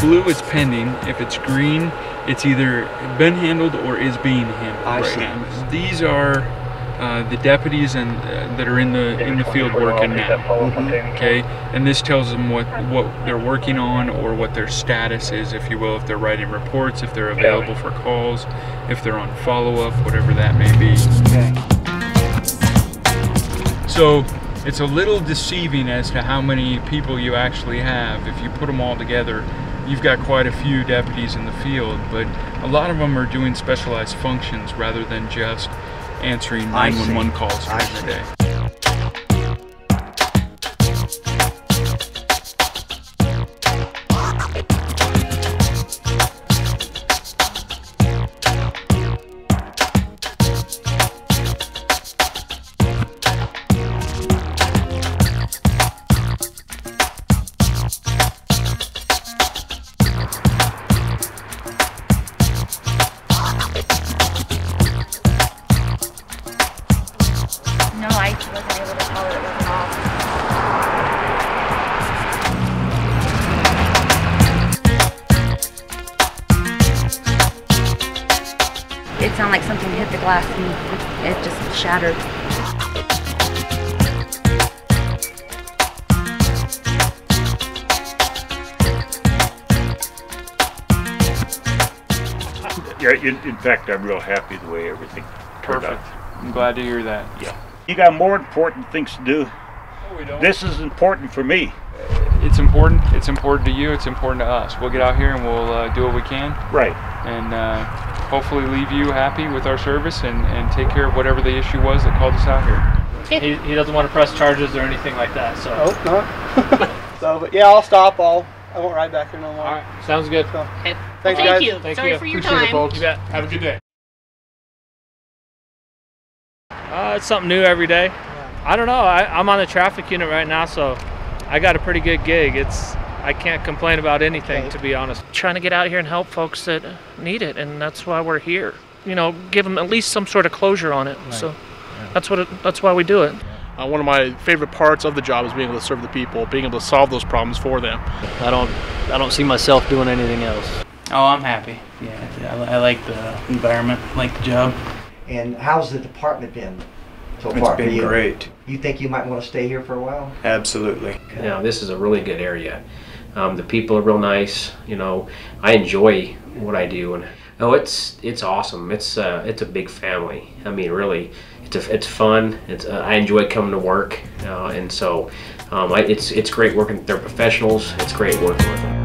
blue it's pending. If it's green, it's either been handled or is being handled I right see. now. These are uh, the deputies and uh, that are in the in the field working now. Okay, and this tells them what what they're working on or what their status is, if you will, if they're writing reports, if they're available for calls, if they're on follow-up, whatever that may be. Okay. So it's a little deceiving as to how many people you actually have. If you put them all together, you've got quite a few deputies in the field, but a lot of them are doing specialized functions rather than just answering 911 calls I every see. day. It wasn't off. It sounded like something hit the glass and it just shattered. Yeah, in, in fact, I'm real happy the way everything turned Perfect. out. I'm glad to hear that. Yeah. You got more important things to do. No, we don't. This is important for me. it's important. It's important to you. It's important to us. We'll get out here and we'll uh, do what we can, Right. and uh, hopefully leave you happy with our service and, and take care of whatever the issue was that called us out here. He, he doesn't want to press charges or anything like that. So. Oh, no. so, but yeah, I'll stop. I'll, I won't ride back here no more. All right. Sounds good. So, Okay. thanks, Thank guys. you. Thank Sorry you. for your Appreciate it, folks. You bet. Have a good day. Uh, it's something new every day. I don't know. I, I'm on the traffic unit right now, so I got a pretty good gig. It's I can't complain about anything, Okay. to be honest. Trying to get out here and help folks that need it, and that's why we're here. You know, give them at least some sort of closure on it. So that's what it, that's why we do it. Uh, one of my favorite parts of the job is being able to serve the people, being able to solve those problems for them. I don't I don't see myself doing anything else. Oh, I'm happy. Yeah, I, I like the environment, like the job. And how's the department been so It's far for been you? great. You think you might want to stay here for a while? Absolutely. You know, this is a really good area. Um, the people are real nice. You know, I enjoy what I do, and oh, it's it's awesome. It's uh, it's a big family. I mean, really, it's a, it's fun. It's uh, I enjoy coming to work, uh, and so um, I, it's it's great working. They're professionals. It's great working with them.